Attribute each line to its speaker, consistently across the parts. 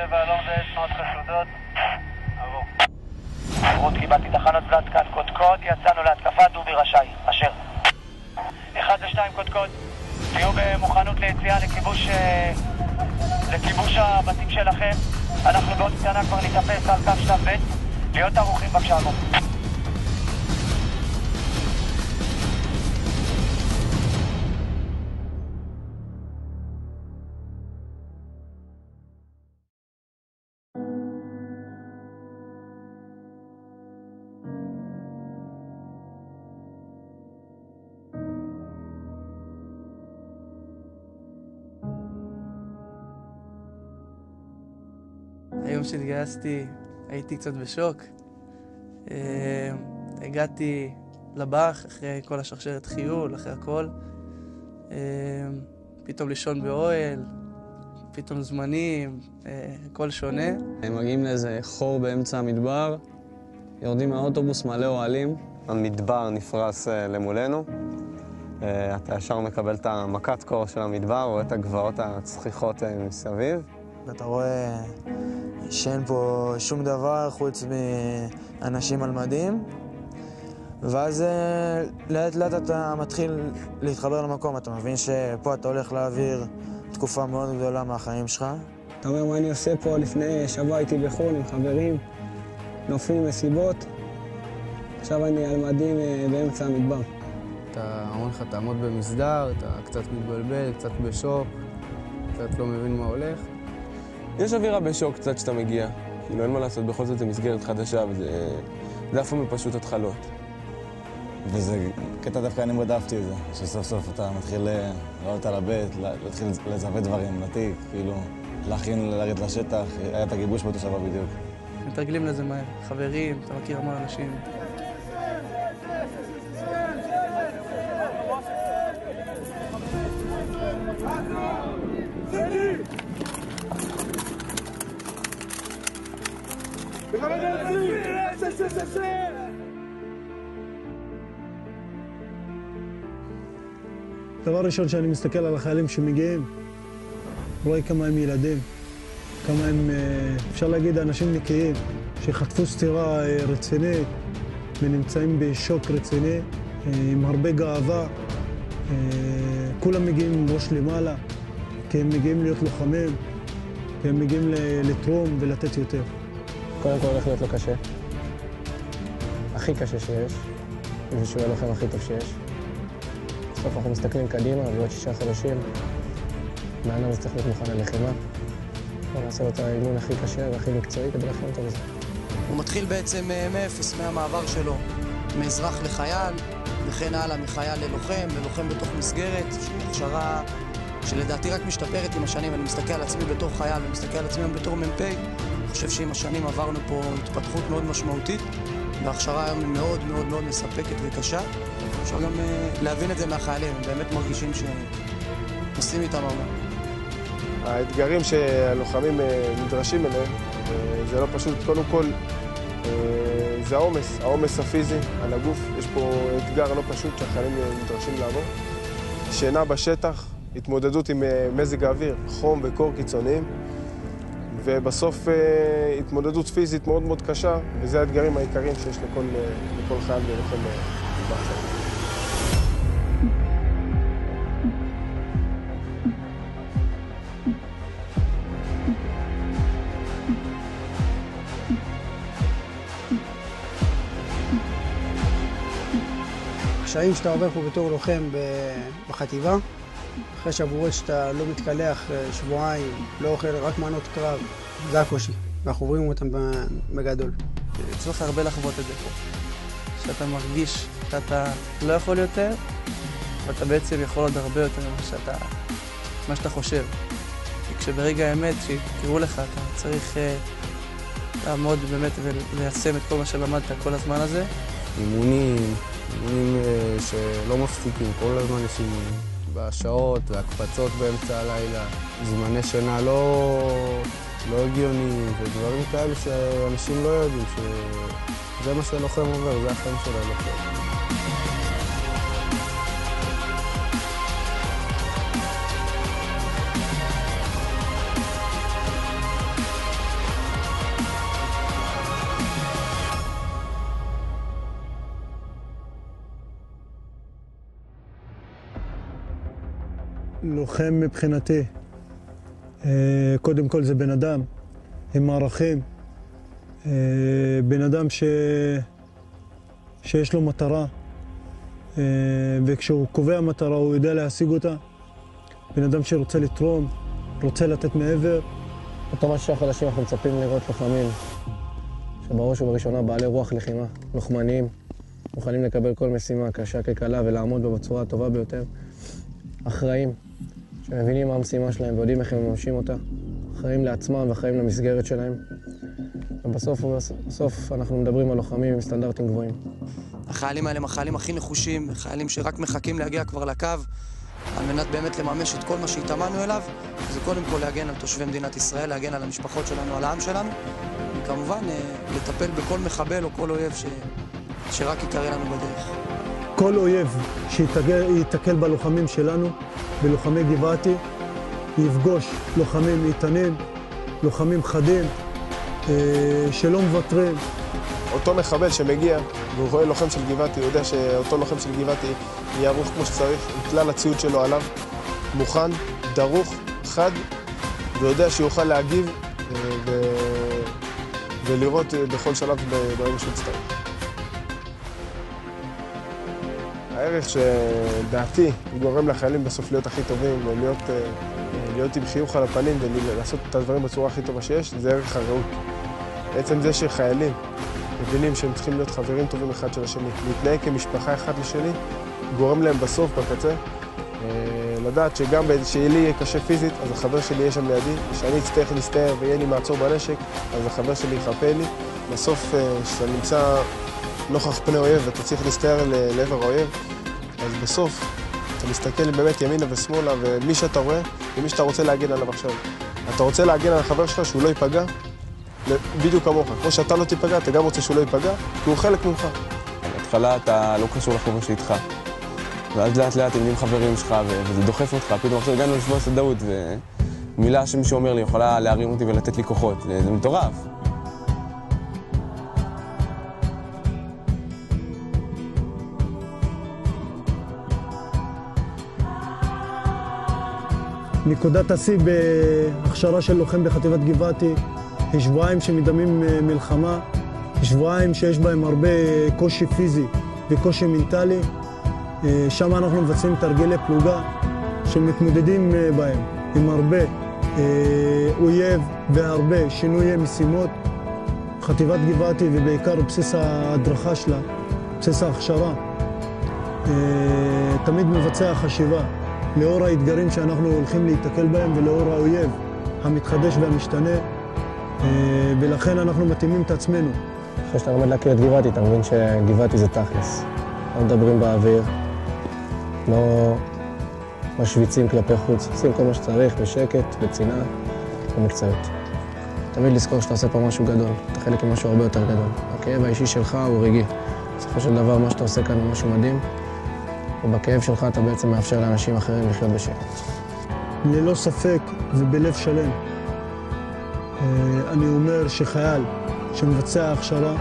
Speaker 1: עלית ל-106-107, לא מזהה תנועות חשודות. עבור.
Speaker 2: רות, קיבלתי תחנות זלת כאן קודקוד, יצאנו להתקפה, דובי רשאי. אשר.
Speaker 1: אחד ושתיים קודקוד. תהיו במוכנות ליציאה לכיבוש... אה, לכיבוש הבתים שלכם. אנחנו בעוד קטנה כבר נתאפס על קו שלב ב'. להיות ערוכים בבקשה, עבור.
Speaker 3: היום שהתגייסתי הייתי קצת בשוק. אה, הגעתי לבאח אחרי כל השרשרת חיול, אחרי הכל. אה, פתאום לישון באוהל, פתאום זמנים, אה, הכל שונה.
Speaker 4: הם מגיעים לאיזה חור באמצע המדבר, יורדים מהאוטובוס מלא אוהלים. המדבר נפרס למולנו. אה, אתה ישר מקבל את המכת קור של המדבר, רואה את הגבעות הצחיחות מסביב.
Speaker 5: ואתה רואה שאין פה שום דבר חוץ מאנשים על מדים, ואז אה, לאט לאט אתה מתחיל להתחבר למקום, אתה מבין שפה אתה הולך להעביר תקופה מאוד גדולה מהחיים שלך.
Speaker 4: אתה אומר, מה אני עושה פה? לפני שבוע הייתי בחו"ל עם חברים, נופים, מסיבות. עכשיו אני על מדים אה, באמצע המדבר. אתה אומר לך, תעמוד במסדר, אתה קצת מתבלבל, קצת בשוק, קצת לא מבין מה הולך.
Speaker 6: יש אווירה בשוק קצת כשאתה מגיע. כאילו, אין מה לעשות, בכל זאת זו מסגרת חדשה, וזה... זה אף פעם פשוט התחלות.
Speaker 7: וזה קטע דווקא אני מאוד אהבתי את זה, שסוף סוף אתה מתחיל אה, לעלות על הבית, לה- להתחיל לזווה דברים, לתיק, כאילו, להכין, לרדת לשטח, היה את הגיבוש באותו שבוע בדיוק.
Speaker 3: מתרגלים לזה מהר. חברים, אתה מכיר המון אנשים.
Speaker 8: דבר ראשון שאני מסתכל על החיילים שמגיעים, רואה כמה הם ילדים, כמה הם, אה, אפשר להגיד, אנשים נקיים, שחטפו סטירה אה, רצינית ונמצאים בשוק רציני, אה, עם הרבה גאווה. כולם מגיעים עם ראש למעלה, כי הם מגיעים להיות לוחמים, כי הם מגיעים לתרום ולתת יותר.
Speaker 4: קודם כל הולך להיות לו קשה. הכי קשה שיש, בשביל שהוא יהיה לוחם הכי טוב שיש. בסוף אנחנו מסתכלים קדימה, בעוד שישה חודשים, בן אדם צריך להיות מוכן ללחימה. נעשה לו את האימון הכי קשה והכי מקצועי כדי להכין אותו לזה.
Speaker 9: הוא מתחיל בעצם אה, מאפס, מהמעבר שלו, מאזרח לחייל, וכן הלאה, מחייל ללוחם, ללוחם בתוך מסגרת, הכשרה שלדעתי רק משתפרת עם השנים. אני מסתכל על עצמי בתור חייל ומסתכל על עצמי גם בתור מ"פ. אני חושב שעם השנים עברנו פה התפתחות מאוד משמעותית, וההכשרה היום היא מאוד מאוד מאוד מספקת וקשה. אפשר גם אה, להבין את זה מהחיילים, הם באמת מרגישים שעושים איתם הרבה.
Speaker 6: האתגרים שהלוחמים אה, נדרשים אליהם, אה, זה לא פשוט. קודם כל, אה, זה העומס, העומס הפיזי על הגוף. יש פה אתגר לא פשוט שהחיילים נדרשים לעבור. שינה בשטח, התמודדות עם אה, מזג האוויר, חום וקור קיצוניים, ובסוף אה, התמודדות פיזית מאוד מאוד קשה, וזה האתגרים העיקריים שיש לכל, אה, לכל חייל ולוחם אה, בהצעה.
Speaker 10: הקשיים שאתה עובר פה בתור לוחם בחטיבה, אחרי שעבורו שאתה לא מתקלח אה, שבועיים, לא אוכל רק מנות קרב, זה הקושי, ואנחנו עוברים אותם בגדול.
Speaker 3: צריך הרבה לחוות את זה פה. שאתה מרגיש שאתה לא יכול יותר, ואתה בעצם יכול עוד הרבה יותר ממה שאתה, מה שאתה חושב. כי כשברגע האמת, שיקראו לך, אתה צריך אה, לעמוד באמת וליישם את כל מה שלמדת כל הזמן הזה.
Speaker 4: אימונים, אימונים אה, שלא מפסיקים, כל הזמן יש אימונים. בשעות והקפצות באמצע הלילה, זמני שינה לא, לא הגיוניים, ודברים כאלה שאנשים לא יודעים, שזה מה שלוחם עובר, זה החיים של הלוחם.
Speaker 8: לוחם מבחינתי, אה, קודם כל זה בן אדם עם ערכים, אה, בן אדם ש... שיש לו מטרה, אה, וכשהוא קובע מטרה הוא יודע להשיג אותה. בן אדם שרוצה לתרום, רוצה לתת מעבר.
Speaker 11: בתור משהו חודשים אנחנו מצפים לראות לוחמים שבראש ובראשונה בעלי רוח לחימה, לוחמניים, מוכנים לקבל כל משימה קשה כקלה ולעמוד בה בצורה הטובה ביותר. אחראים, שמבינים מה המשימה שלהם ויודעים איך הם מממשים אותה. אחראים לעצמם ואחראים למסגרת שלהם. ובסוף בסוף אנחנו מדברים על לוחמים עם סטנדרטים גבוהים.
Speaker 9: החיילים האלה הם החיילים הכי נחושים, חיילים שרק מחכים להגיע כבר לקו, על מנת באמת לממש את כל מה שהתאמנו אליו, זה קודם כל להגן על תושבי מדינת ישראל, להגן על המשפחות שלנו, על העם שלנו, וכמובן אה, לטפל בכל מחבל או כל אויב ש... שרק יקרה לנו בדרך.
Speaker 8: כל אויב שייתקל בלוחמים שלנו, בלוחמי גבעתי, יפגוש לוחמים איתנים, לוחמים חדים, אה, שלא מוותרים.
Speaker 6: אותו מחבל שמגיע והוא רואה לוחם של גבעתי, הוא יודע שאותו לוחם של גבעתי יהיה ערוך כמו שצריך, עם כלל הציוד שלו עליו, מוכן, דרוך, חד, ויודע שיוכל להגיב אה, ו... ולראות בכל שלב ברגע שהוא יצטרך. הערך שדעתי גורם לחיילים בסוף להיות הכי טובים, להיות, אה, להיות עם חיוך על הפנים ולעשות את הדברים בצורה הכי טובה שיש, זה ערך הרעות. בעצם זה שחיילים מבינים שהם צריכים להיות חברים טובים אחד של השני, להתנהג כמשפחה אחד לשני, גורם להם בסוף, בקצה, אה, לדעת שגם שיהיה לי יהיה קשה פיזית, אז החבר שלי יהיה שם לידי, כשאני אצטרך להסתער ויהיה לי מעצור בנשק, אז החבר שלי יחפה לי. בסוף, אה, כשאתה נמצא נוכח פני אויב ואתה צריך להסתער לעבר האויב, אז בסוף אתה מסתכל באמת ימינה ושמאלה, ומי שאתה רואה, זה מי שאתה רוצה להגן עליו עכשיו. אתה רוצה להגן על החבר שלך שהוא לא ייפגע, בדיוק כמוך. כמו שאתה לא תיפגע, אתה גם רוצה שהוא לא ייפגע, כי הוא חלק ממך.
Speaker 12: בהתחלה אתה לא קשור לחברים שאיתך. ואז לאט לאט הם נהיים חברים שלך, וזה דוחף אותך. פתאום עכשיו הגענו לשבוע סדאות, ומילה שמישהו אומר לי יכולה להרים אותי ולתת לי כוחות. זה מטורף.
Speaker 8: נקודת השיא בהכשרה של לוחם בחטיבת גבעתי היא שבועיים שמדמים אה, מלחמה, שבועיים שיש בהם הרבה קושי פיזי וקושי מנטלי. אה, שם אנחנו מבצעים תרגילי פלוגה שמתמודדים אה, בהם עם הרבה אויב והרבה שינויי משימות. חטיבת גבעתי ובעיקר בסיס ההדרכה שלה, בסיס ההכשרה, תמיד מבצע חשיבה לאור האתגרים שאנחנו הולכים להיתקל בהם ולאור האויב המתחדש והמשתנה. אה, ולכן אנחנו מתאימים את עצמנו.
Speaker 11: אחרי שאתה לומד להכיר את גבעתי, אתה מבין שגבעתי זה תכלס. לא מדברים באוויר, לא משוויצים כלפי חוץ, עושים כל מה שצריך בשקט, בצנעה ובמקצועיות. תמיד לזכור שאתה עושה פה משהו גדול, אתה חלק ממשהו הרבה יותר גדול. הכאב האישי שלך הוא רגעי. בסופו של דבר, מה שאתה עושה כאן הוא משהו מדהים, ובכאב שלך אתה בעצם מאפשר לאנשים אחרים לחיות בשקט.
Speaker 8: ללא ספק ובלב שלם. אה, אני אומר שחייל שמבצע הכשרה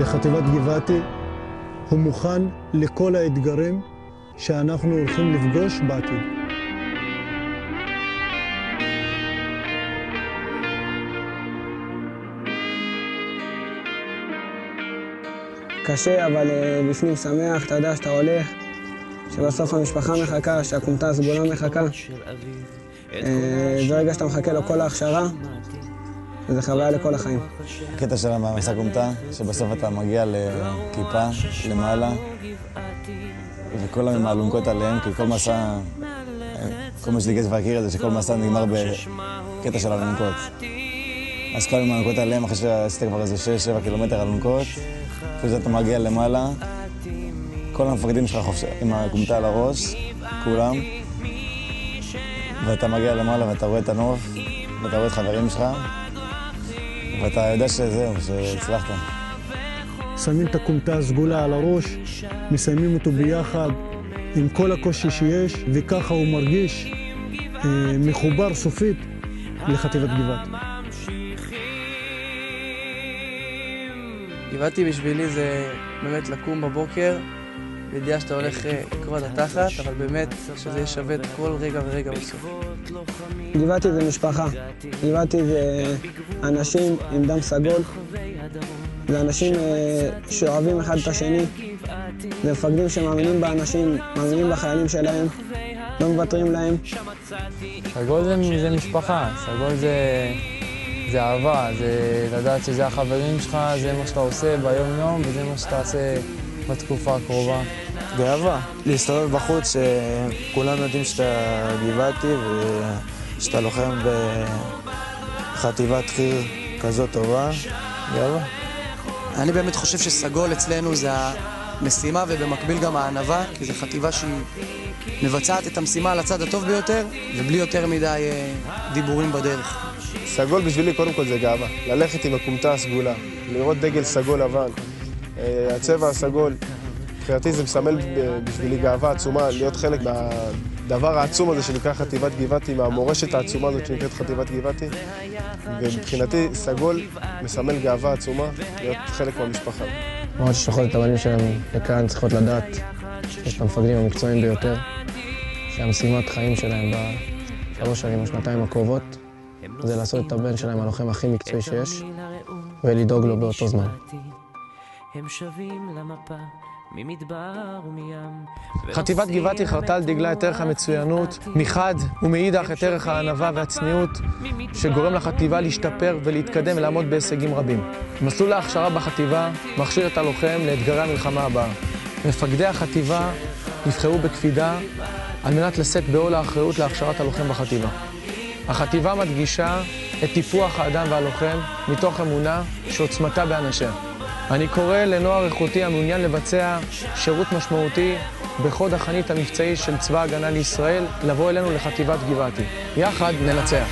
Speaker 8: בחטיבת גבעתי, הוא מוכן לכל האתגרים שאנחנו הולכים לפגוש בעתיד.
Speaker 13: קשה, אבל uh, בפנים שמח, אתה יודע שאתה הולך, שבסוף המשפחה מחכה, שהכומתה הסגולה מחכה. Uh, זה רגע שאתה מחכה לו כל ההכשרה, וזו חוויה לכל החיים.
Speaker 7: הקטע של המעמסה כומתה, שבסוף אתה מגיע לכיפה למעלה, וכל עם האלונקות עליהם, כי כל מסע, כל מה שלי כסף להכיר את זה, שכל מסע נגמר בקטע של אלונקות. אז כל עם האלונקות עליהם, אחרי שעשית כבר איזה 6-7 קילומטר אלונקות, זה אתה מגיע למעלה, כל המפקדים שלך חופש... עם הכומתה על הראש, כולם, ואתה מגיע למעלה ואתה רואה את הנוף, ואתה רואה את חברים שלך, ואתה יודע שזהו, שהצלחת.
Speaker 8: שמים את הכומתה הסגולה על הראש, מסיימים אותו ביחד עם כל הקושי שיש, וככה הוא מרגיש אה, מחובר סופית לחטיבת גבעתי.
Speaker 3: גבעתי בשבילי זה באמת לקום בבוקר בידיעה שאתה הולך אה, לקרוא את התחת, אבל באמת שזה יהיה שווה את כל רגע ורגע בסוף.
Speaker 13: גבעתי זה משפחה. גבעתי זה אנשים עם דם סגול. זה אנשים אה, שאוהבים אחד את השני. זה מפקדים שמאמינים באנשים, מאמינים בחיילים שלהם, לא מוותרים להם.
Speaker 14: סגול זה, זה משפחה, סגול זה, זה אהבה, זה לדעת שזה החברים שלך, זה מה שאתה עושה ביום-יום וזה מה שאתה עושה בתקופה הקרובה.
Speaker 5: גאווה. להסתובב בחוץ, שכולם יודעים שאתה גבעתי ושאתה לוחם בחטיבת חי"ר כזאת טובה. גאווה.
Speaker 9: אני באמת חושב שסגול אצלנו זה המשימה ובמקביל גם הענווה, כי זו חטיבה שהיא מבצעת את המשימה על הצד הטוב ביותר, ובלי יותר מדי אה, דיבורים בדרך.
Speaker 6: סגול בשבילי קודם כל זה גאווה. ללכת עם הכומתה הסגולה, לראות דגל סגול לבן. אה, הצבע הסגול, מבחינתי זה מסמל בשבילי גאווה עצומה להיות חלק מהדבר העצום הזה שנקרא חטיבת גבעתי, מהמורשת העצומה הזאת שנקראת חטיבת גבעתי. ומבחינתי סגול מסמל גאווה עצומה להיות חלק מהמשפחה.
Speaker 11: מאוד ששולחות את הבנים שלהם לכאן צריכות לדעת שיש את המפקדים המקצועיים ביותר, שהמשימת חיים שלהם בשלוש שנים או שנתיים הקרובות זה לעשות את הבן שלהם הלוחם הכי מקצועי שיש ולדאוג לו באותו זמן.
Speaker 15: הם שווים למפה ממדבר ומים.
Speaker 16: חטיבת גבעתי חרתה על דגלה את ערך המצוינות, מחד ומאידך את ערך הענווה והצניעות, שגורם לחטיבה להשתפר ולהתקדם ולעמוד בהישגים רבים. מסלול ההכשרה בחטיבה מכשיר את הלוחם לאתגרי המלחמה הבאה. מפקדי החטיבה נבחרו בקפידה על מנת לשאת בעול האחריות להכשרת הלוחם בחטיבה. החטיבה מדגישה את טיפוח האדם והלוחם מתוך אמונה שעוצמתה באנשיה. אני קורא לנוער איכותי המעוניין לבצע שירות משמעותי בחוד החנית המבצעי של צבא ההגנה לישראל, לבוא אלינו לחטיבת גבעתי. יחד ננצח.